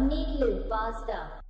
pasta, you pasta.